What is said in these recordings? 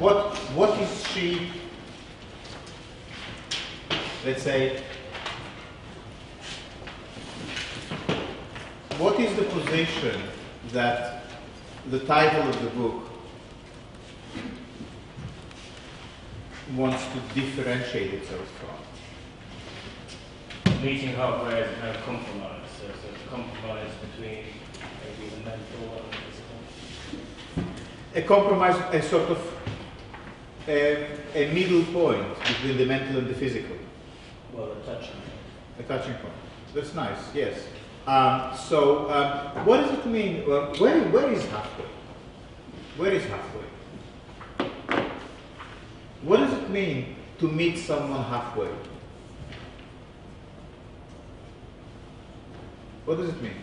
what, what is she, let's say, what is the position that the title of the book wants to differentiate itself from? Meeting halfway is a kind of compromise. So, it's a compromise between maybe the mental and the physical. A compromise, a sort of a, a middle point between the mental and the physical. Well, a touching. A touching point. That's nice, yes. Um, so, um, what does it mean? Well, where, where is halfway? Where is halfway? What does it mean to meet someone halfway? What does it mean?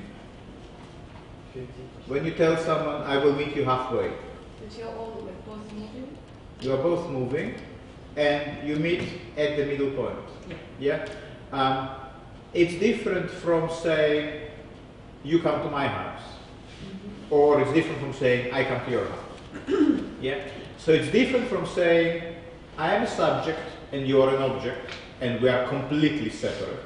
When you tell someone, I will meet you halfway, That you're all like both moving? You are both moving and you meet at the middle point. Yeah? Um, it's different from saying, you come to my house. Or it's different from saying, I come to your house. yeah? So it's different from saying, I am a subject and you are an object and we are completely separate.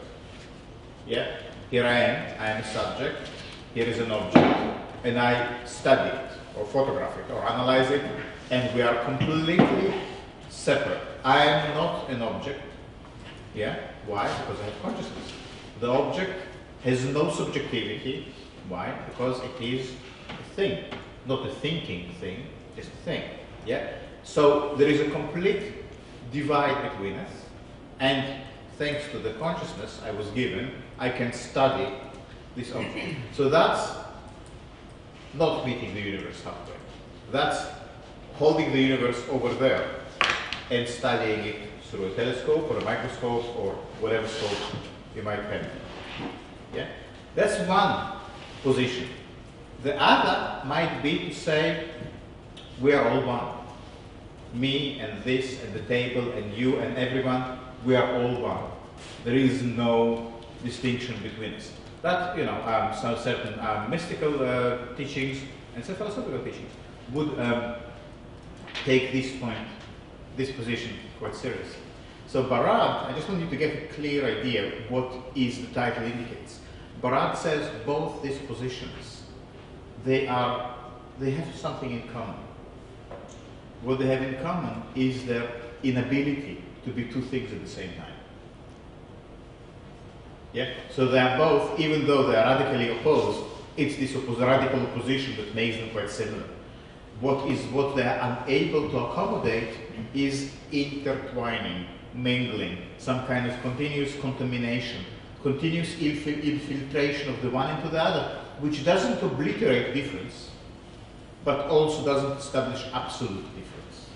Yeah? Here I am, I am a subject, here is an object, and I study it, or photograph it, or analyze it, and we are completely separate. I am not an object. Yeah? Why? Because I have consciousness. The object has no subjectivity. Why? Because it is a thing, not a thinking thing, just a thing. Yeah? So there is a complete divide between us, and thanks to the consciousness I was given, I can study this object. So that's not meeting the universe halfway. That's holding the universe over there and studying it through a telescope or a microscope or whatever scope you might have. Yeah? That's one position. The other might be to say, we are all one. Me and this and the table and you and everyone, we are all one. There is no distinction between us. That, you know, um, so certain um, mystical uh, teachings and some philosophical teachings would um, take this point, this position quite seriously. So Barad, I just want you to get a clear idea what is the title indicates. Barad says both these positions, they are, they have something in common. What they have in common is their inability to be two things at the same time. Yeah? So they are both, even though they are radically opposed, it's this oppos- radical opposition that makes them quite similar. What is what they are unable to accommodate is intertwining, mingling, some kind of continuous contamination, continuous infi- infiltration of the one into the other, which doesn't obliterate difference, but also doesn't establish absolute difference.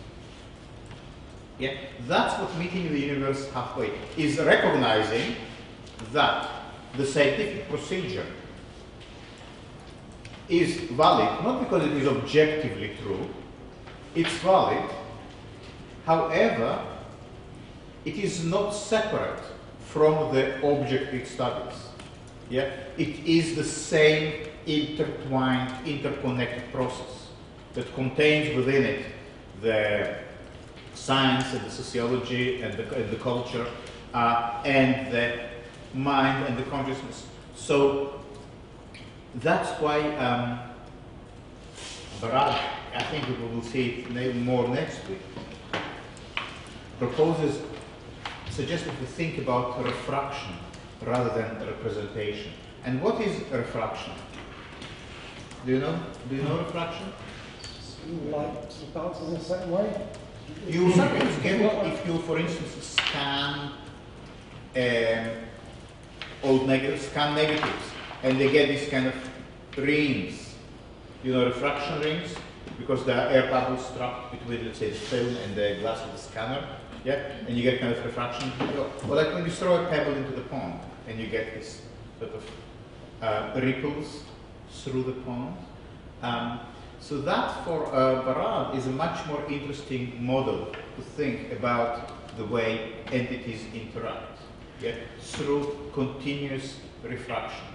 Yeah, that's what meeting the universe halfway is recognizing that the scientific procedure is valid not because it is objectively true, it's valid, however, it is not separate from the object it studies. Yeah? It is the same intertwined, interconnected process that contains within it the science and the sociology and the, and the culture uh, and the mind and the consciousness. So that's why um, Barad, I think we will see it more next week, proposes, suggests that we think about refraction rather than representation. And what is refraction? Do you know? Do you know refraction? Light bounces in a certain way. You sometimes get, if you, for instance, scan um, old negatives, scan negatives, and they get these kind of rings, you know, refraction rings, because are air bubbles trapped between, let's say, the film and the glass of the scanner, yeah, and you get kind of refraction. Or like when you throw a pebble into the pond, and you get this sort of uh, ripples through the pond. Um, so that for uh, Barad is a much more interesting model to think about the way entities interact yeah, through continuous refraction.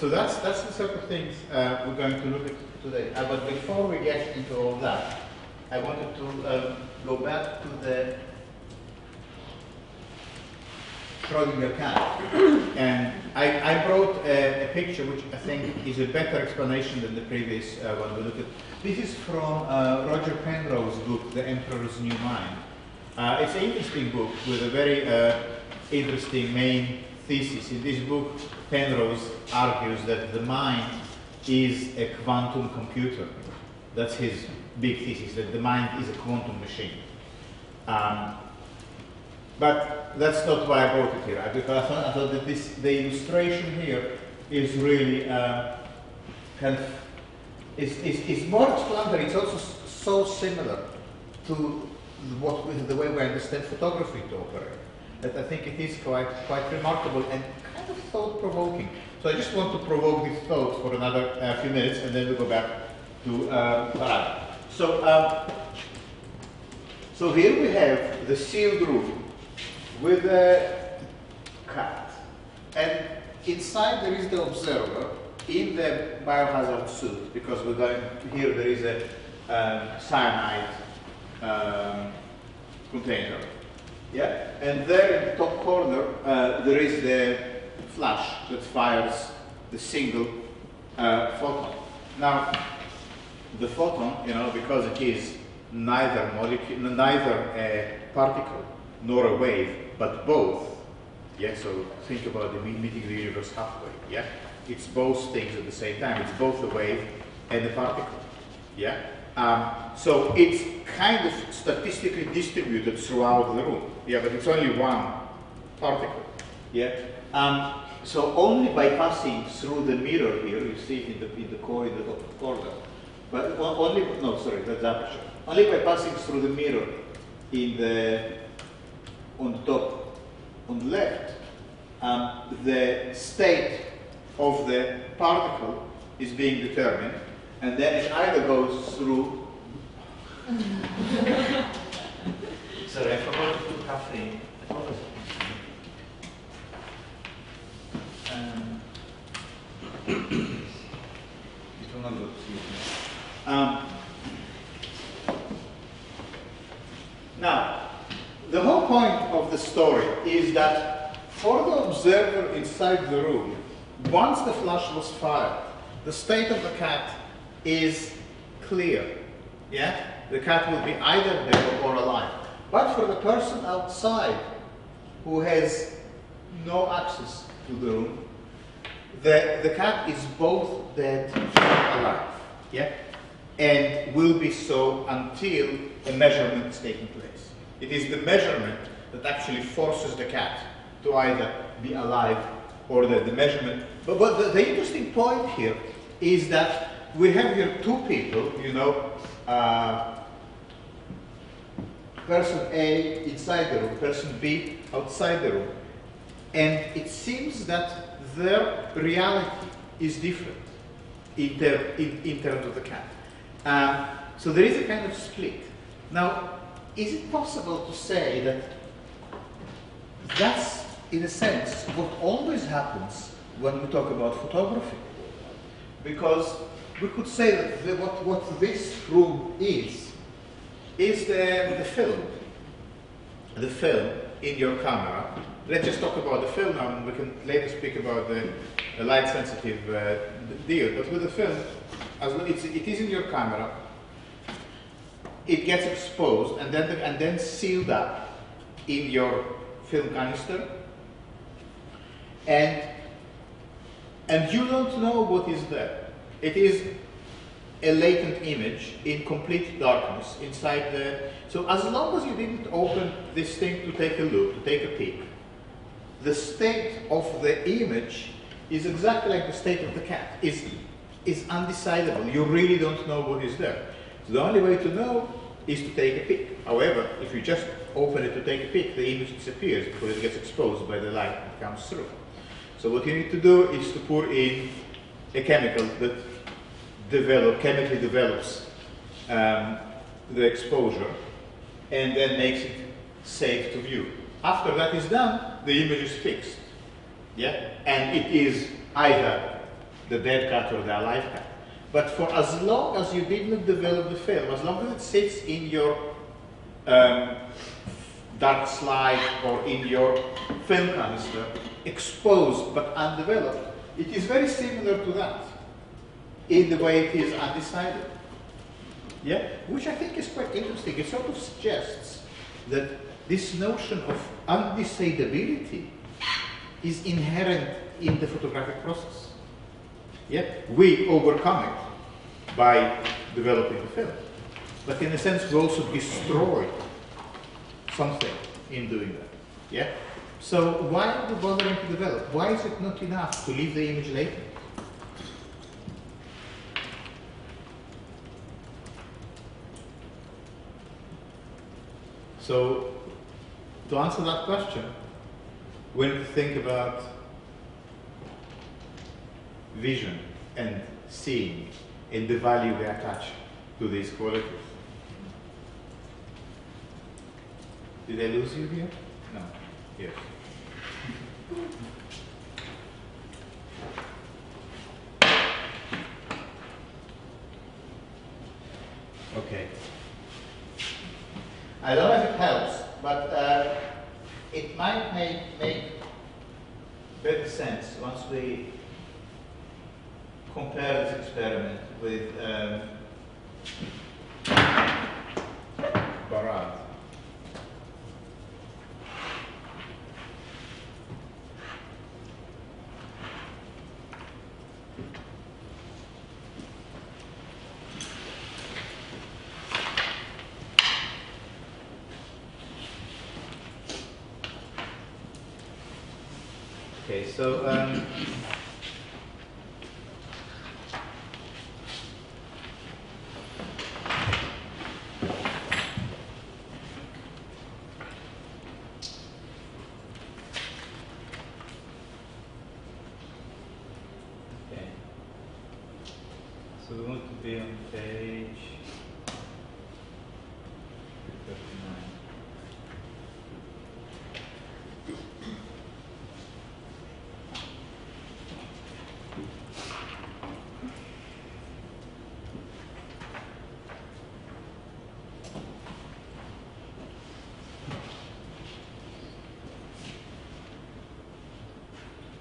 So that's, that's the sort of things uh, we're going to look at today. Uh, but before we get into all that, I wanted to um, go back to the Schrodinger cat. and I, I brought a, a, picture which I think is a better explanation than the previous uh, one we looked at. This is from uh, Roger Penrose's book, The Emperor's New Mind. Uh, it's an interesting book with a very uh, interesting main thesis. In this book, Penrose argues that the mind is a quantum computer. That's his big thesis, that the mind is a quantum machine. Um, but that's not why I brought it here, because I thought, I thought that this, the illustration here is really uh, kind of, is, is, is more explanatory. It's also so similar to what the way we understand photography to operate that I think it is quite, quite remarkable and kind of thought-provoking. So I just want to provoke this thoughts for another uh, few minutes and then we'll go back to uh, So, um, so here we have the sealed room with a cat. And inside there is the observer in the biohazard suit, because we're going here there is a um, cyanide um, container. Yeah, and there in the top corner uh, there is the flash that fires the single uh, photon. Now, the photon, you know, because it is neither molecule, neither a particle nor a wave, but both. Yeah, so think about the meeting the universe halfway. Yeah, it's both things at the same time. It's both a wave and a particle. Yeah, um, so it's kind of statistically distributed throughout the room. Yeah, but it's only one particle. Yeah. Um, so only by passing through the mirror here, you see in the in the core in the top corner, but only no, sorry, that's aperture. Only by passing through the mirror in the on the top, on the left, um, the state of the particle is being determined, and then it either goes through. Sorry, I forgot Um, now, the whole point of the story is that for the observer inside the room, once the flash was fired, the state of the cat is clear. Yeah? The cat will be either dead or alive. But for the person outside who has no access to the room, the, the cat is both dead and alive. Yeah? And will be so until a measurement is taking place. It is the measurement that actually forces the cat to either be alive or the, the measurement. But, but the, the, interesting point here is that we have here two people, you know, uh, person A inside the room, person B outside the room. And it seems that their reality is different in, ter in, in terms of the cat. Um, so there is a kind of split. Now, is it possible to say that that's, in a sense, what always happens when we talk about photography? Because we could say that the, what, what this room is, is the, the film. The film in your camera. Let's just talk about the film now, and we can later speak about the, the light sensitive uh, deal. But with the film, as well, it's, it is in your camera, it gets exposed and then, the, and then sealed up in your film canister. And, and you don't know what is there. It is a latent image in complete darkness inside the. So as long as you didn't open this thing to take a look, to take a peek, the state of the image is exactly like the state of the cat. is is undecidable. You really don't know what is there. So the only way to know is to take a peek. However, if you just open it to take a peek, the image disappears because it gets exposed by the light that comes through. So what you need to do is to pour in a chemical that develop, chemically develops um, the exposure and then makes it safe to view. After that is done, the image is fixed. Yeah? And it is either the dead cat or the alive cat. But for as long as you did not develop the film, as long as it sits in your um, dark slide or in your film canister, exposed but undeveloped, it is very similar to that in the way it is undecided. Yeah, which I think is quite interesting. It sort of suggests that this notion of undecidability is inherent in the photographic process. Yeah, we overcome it by developing the film, but in a sense, we also destroy something in doing that. Yeah. So why are we bothering to develop? Why is it not enough to leave the image latent? So, to answer that question, we need to think about vision and seeing and the value we attach to these qualities. Did I lose you here? No. Yes. Okay. I don't know if it helps, but uh, it might make, make better sense once we compare this experiment with um, Barad. Okay, so um, okay. So we want to be on page thirty-nine.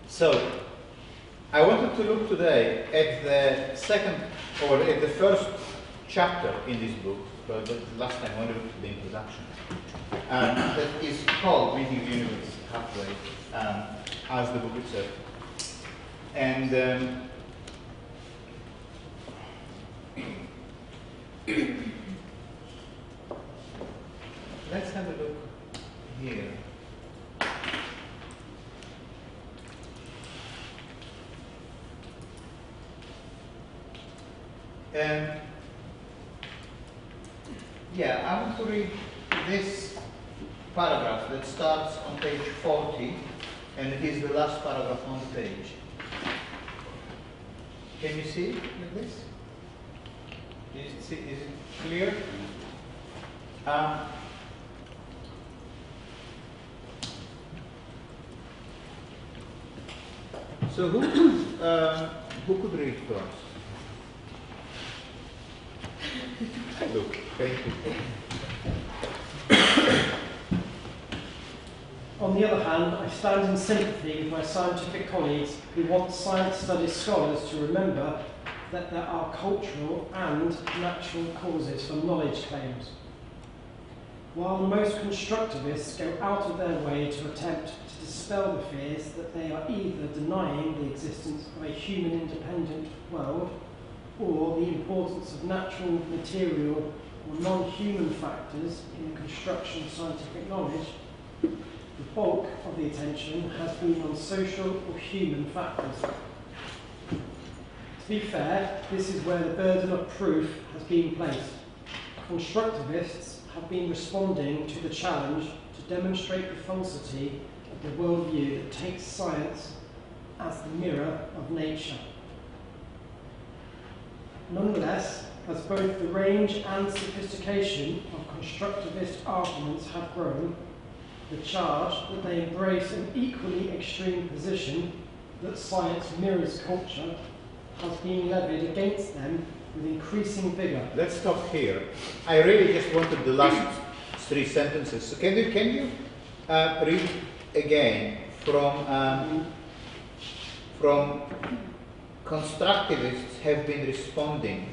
So, I wanted to look today at the second or at the first chapter in this book, but the last time I at the introduction, um, that is called Meeting the Universe Halfway, um, as the book itself. And um, let's have a look here. Um, yeah, I want to read this paragraph that starts on page 40 and it is the last paragraph on the page. Can you see like this? Is it, see- is it clear? Um, so who, um, who could read for us? Look, thank you. On the other hand, I stand in sympathy with my scientific colleagues who want science studies scholars to remember that there are cultural and natural causes for knowledge claims. While most constructivists go out of their way to attempt to dispel the fears that they are either denying the existence of a human independent world or the importance of natural, material, or non human factors in the construction of scientific knowledge, the bulk of the attention has been on social or human factors. To be fair, this is where the burden of proof has been placed. Constructivists have been responding to the challenge to demonstrate the falsity of the worldview that takes science as the mirror of nature. Nonetheless, as both the range and sophistication of constructivist arguments have grown, the charge that they embrace an equally extreme position that science mirrors culture has been levied against them with increasing vigour. Let's stop here. I really just wanted the last three sentences. So can you, can you uh, read again from, um, from constructivists have been responding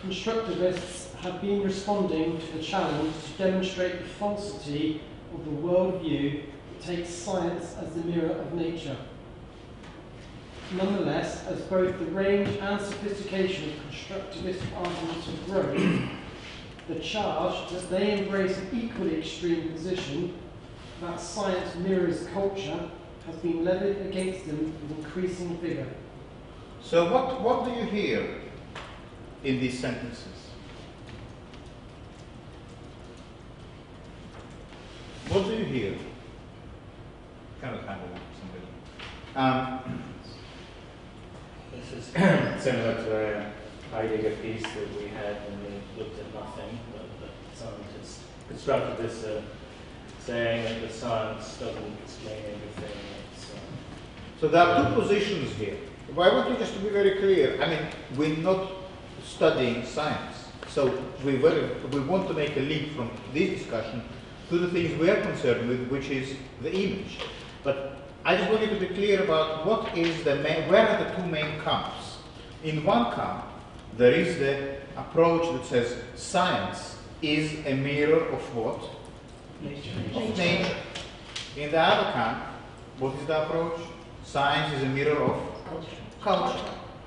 Constructivists have been responding to the challenge to demonstrate the falsity of the worldview that takes science as the mirror of nature. Nonetheless, as both the range and sophistication of constructivist arguments have grown, the charge that they embrace an equally extreme position that science mirrors culture has been levied against them with increasing vigour. So what, what do you hear in these sentences? What do you hear? Kind of kind of somebody. Um, This is similar to a Heidegger piece that we had when we looked at nothing, but the scientists, constructivists are saying that the science doesn't explain everything. It's, um, so there are two positions here. But I want you just to be very clear. I mean, we're not studying science. So we, we want to make a leap from this discussion to the things we are concerned with, which is the image. But I just want you to be clear about what is the main, where are the two main camps. In one camp, there is the approach that says science is a mirror of what? Of nature. In the other camp, what is the approach? Science is a mirror of culture.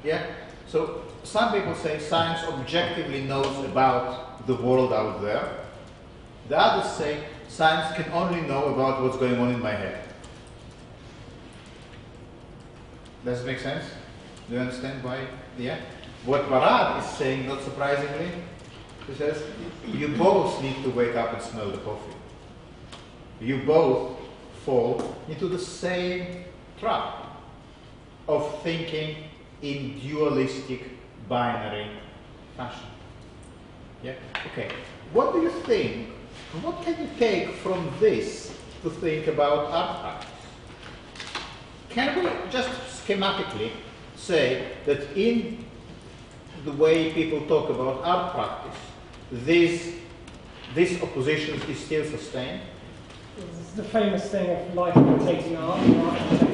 Yeah? So some people say science objectively knows about the world out there. The others say science can only know about what's going on in my head. Does it make sense? Do you understand why? Yeah. What Barad is saying, not surprisingly, he says, you both need to wake up and smell the coffee. You both fall into the same trap of thinking in dualistic binary fashion. Yeah? Okay. What do you think? What can you take from this to think about art practice? Can we just schematically say that in the way people talk about art practice, this, this opposition is still sustained? The famous thing of life imitating art, art imitating.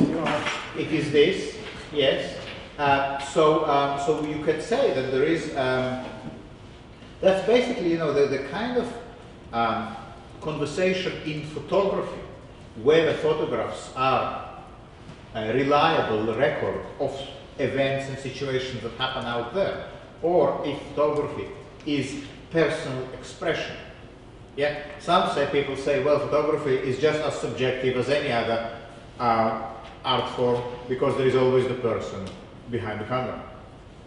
It is this, yes. Uh, so, um, so you could say that there is. Um, that's basically, you know, the, the kind of um, conversation in photography where the photographs are a reliable record of events and situations that happen out there, or if photography is personal expression. Yeah, some say people say, well, photography is just as subjective as any other uh, art form because there is always the person behind the camera.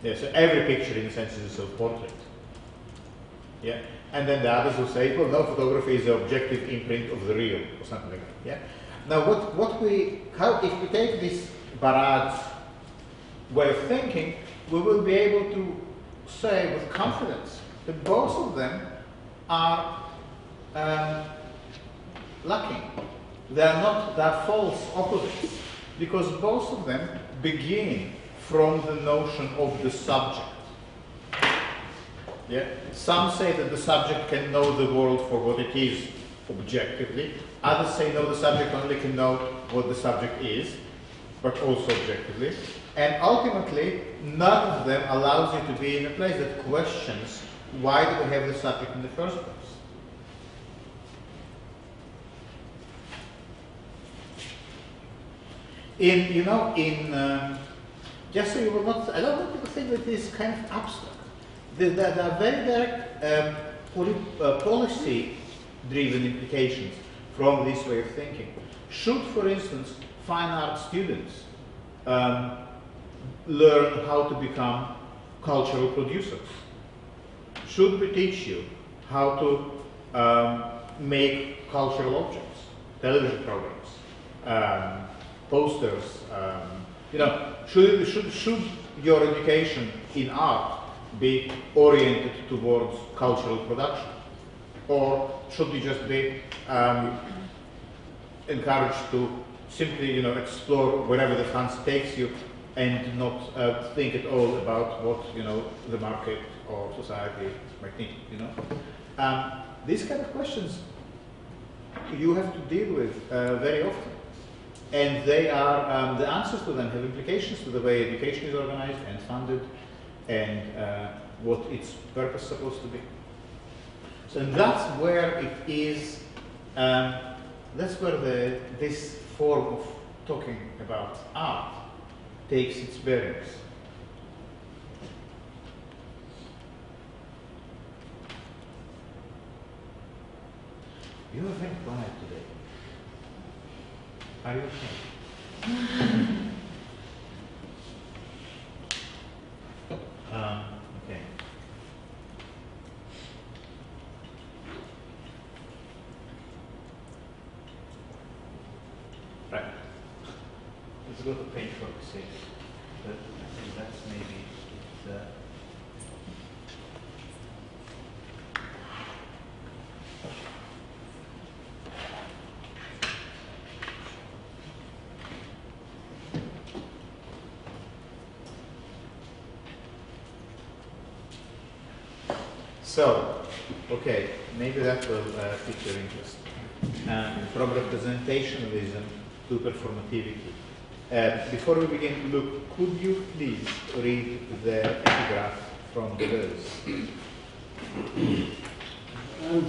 Yeah, so every picture, in a sense, is a self-portrait. Yeah, and then the others will say, well, no, photography is the objective imprint of the real, or something like that. Yeah. Now, what what we how if we take this Barad's way of thinking, we will be able to say with confidence that both of them are um, lacking. They are not, they are false opposites because both of them begin from the notion of the subject. Yeah? Some say that the subject can know the world for what it is objectively. Others say no, the subject only can know what the subject is, but also objectively. And ultimately, none of them allows you to be in a place that questions why do we have the subject in the first place. In, you know, in, um, just so you will not, I don't want you to think that this is kind of abstract. There, there, are very direct um, uh, policy-driven implications from this way of thinking. Should, for instance, fine art students um, learn how to become cultural producers? Should we teach you how to um, make cultural objects, television programs, um, posters? Um, you know, should, should, should your education in art be oriented towards cultural production? Or should you just be um, encouraged to simply, you know, explore wherever the fancy takes you and not uh, think at all about what you know the market or society might need. You know, um, these kind of questions you have to deal with uh, very often, and they are um, the answers to them have implications to the way education is organized and funded, and uh, what its purpose is supposed to be. So and that's where it is. Um, that's where the this form of talking about art takes its bearings. You are very quiet today. Are you okay? um, okay. Right. Let's go to page 46. That, I think that's maybe the. So, okay, maybe that will uh, pique your interest. Um, from representationalism to performativity. Uh, before we begin, look, could you please read the epigraph from Deleuze? Um,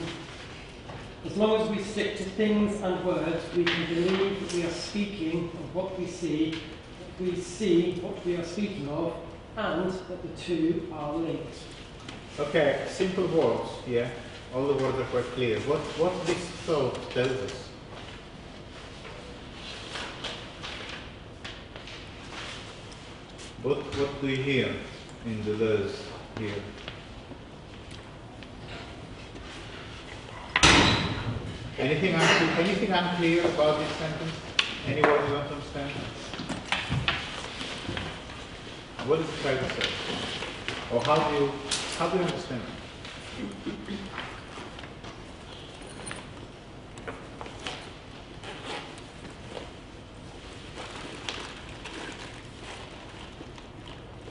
as long as we stick to things and words, we can believe that we are speaking of what we see, that we see what we are speaking of, and that the two are linked. Okay, simple words, yeah. All the words are quite clear. What, what this thought tells us? What, what do you hear in the Deleuze here? Anything unclear, anything unclear about this sentence? Any word you don't understand? What does it try to say? Or how do you, how do you understand it?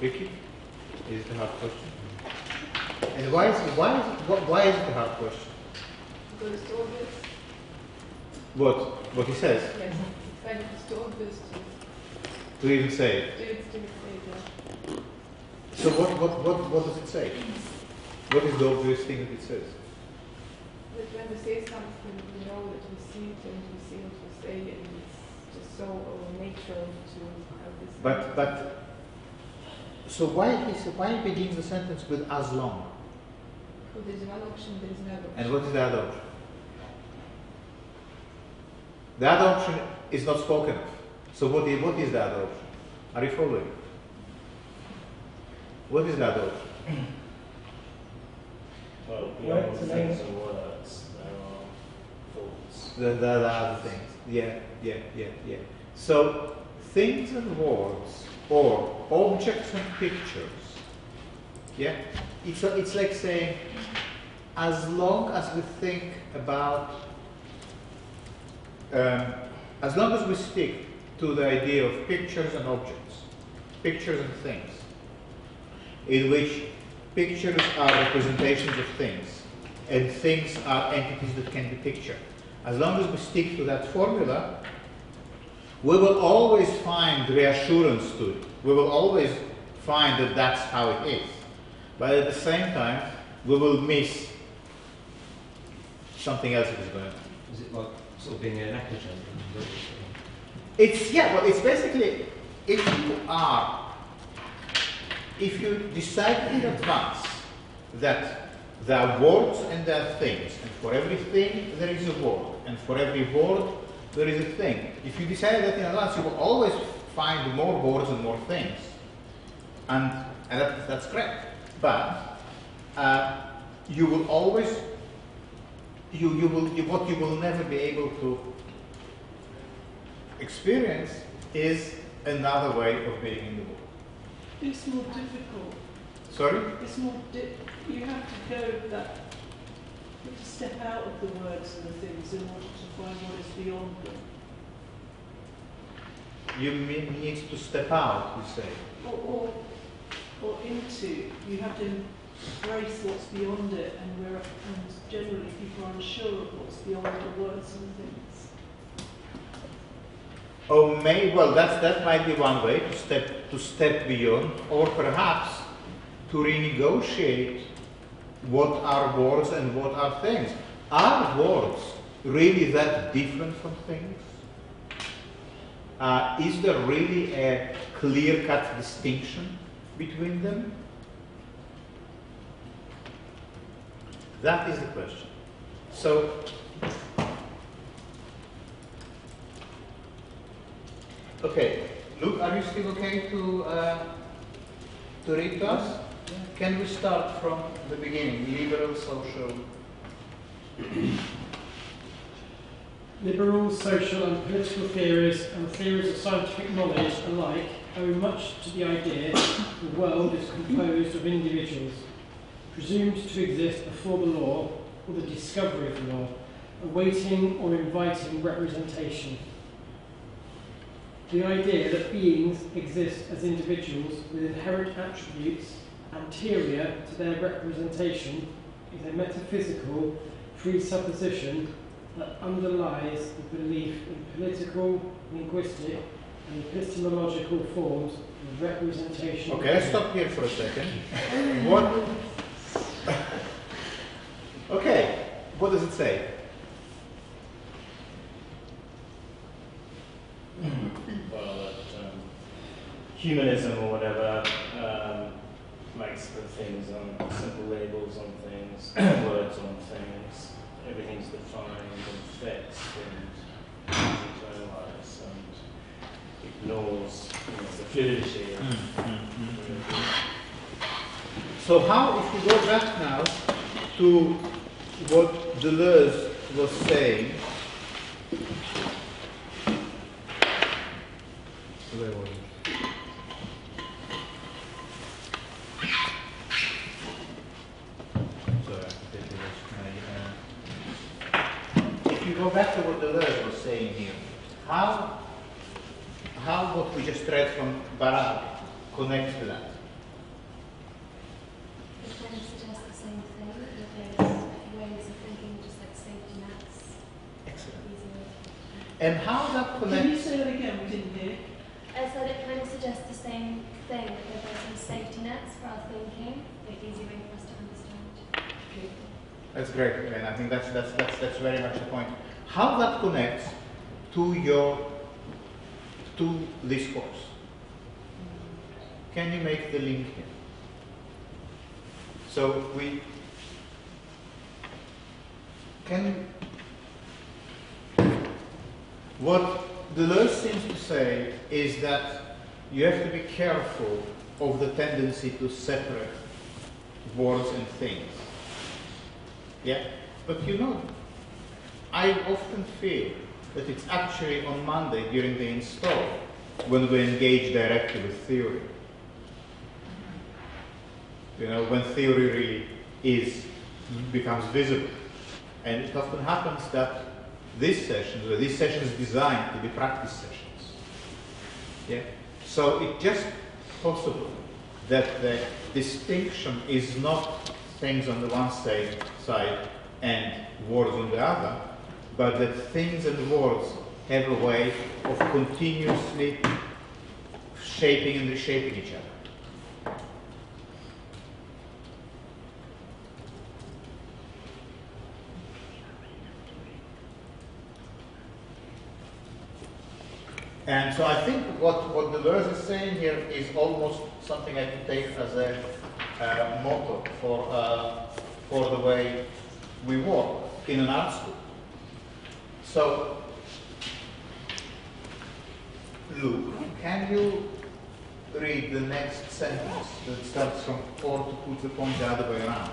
Ricky, is it a hard question? And why is it, why is it, wh- why is it a hard question? Because it's obvious. What, what he says, Yes, it's kind of too obvious to to even say it. do it to it later. So what, what, what, what does it say? What is the obvious thing that it says? That when we say something, we know that we see it and we see what we say, and it's just so natural to have this. But, but, so why, he s- why he begins the sentence with as long? So there is one option, there is another option. And what is the other option? The other option is not spoken of. So what is, what is the other option? Are you following? What is that other option? Well, Words beyond and things and words, there are thoughts. The, the, the other things. Yeah, yeah, yeah, yeah. So things and words or objects and pictures. Yeah? It's, a, it's like saying, as long as we think about, um, as long as we stick to the idea of pictures and objects, pictures and things, in which pictures are representations of things, and things are entities that can be pictured. As long as we stick to that formula, we will always find reassurance to it. We will always find that that's how it is. But at the same time, we will miss something else that is going on. Is it like sort of being an echo chamber? Is that what you're saying? It's yeah, well, it's basically if you are, if you decide in advance that there are words and there are things, and for everything there is a word, and for every word there is a thing. If you decide that in advance, you will always find more words and more things, and and that, that's correct. But uh, you will always, you you will you, what you will never be able to experience is another way of being in the world. It's more difficult. Sorry? It's more di- you have to go that you have to step out of the words and the things in order to find what is beyond them. You mean needs to step out, you say? Or, or, or into, you have to embrace what's beyond it, and we're, and generally people are unsure of what's beyond the words and the things. Oh, may well that's that might be one way to step to step beyond, or perhaps to renegotiate what are words and what are things. Are words really that different from things? Uh, is there really a clear-cut distinction between them? That is the question. So Okay, Luke, are you still okay to uh, to read to us? Can we start from the beginning? Liberal, social. Liberal, social and political theories and theories of scientific knowledge alike owe much to the idea the world is composed of individuals, presumed to exist before the law or the discovery of the law, awaiting or inviting representation. The idea that beings exist as individuals with inherent attributes anterior to their representation is a metaphysical presupposition that underlies the belief in political, linguistic, and epistemological forms of representation. Okay, let's stop here for a second. what? okay, what does it say? well, that um, humanism or whatever um, makes the things on simple labels on things, words on things. Everything's defined and fixed and internalized and ignores you know, the fluidity of mm, mm, mm. So how, if we go back now to what Deleuze was saying, where was it? Sorry, that was my, If you go back to what Deleuze was saying here, how, how what we just read from Barad connects to that? It kind of suggests the same thing, that there's ways of thinking just like safety nets, easier. And how that Can you say that again? We didn't hear. I said it kind of suggests the same thing, that there's some safety nets for our thinking, the easy way for us to understand. That's great, and I think that's, that's, that's, that's very much the point. How that connects to your, to this course? Can you make the link here? So we can, what Deleuze seems to say is that you have to be careful of the tendency to separate words and things. Yeah, but you know, I often feel that it's actually on Monday during the install when we engage directly with theory. You know, when theory really is becomes visible. And it often happens that these sessions, or these sessions designed to be practice sessions. Yeah? So it's just possible that the distinction is not things on the one side, side and words on the other, but that things and words have a way of continuously shaping and reshaping each other. And so I think what, what Deleuze is saying here is almost something I can take as a uh, motto for, uh, for the way we work in an art school. So, Luke, can you read the next sentence that starts from or to put the point the other way around?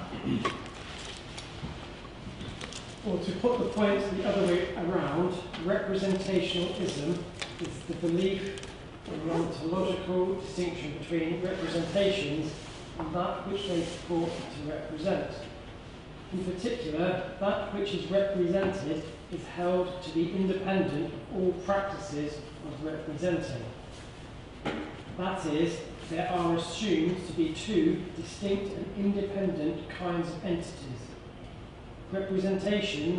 Or to put the point the other way around, representationalism is the belief in the ontological distinction between representations and that which they purport to represent. In particular, that which is represented is held to be independent of all practices of representing. That is, there are assumed to be two distinct and independent kinds of entities. Representation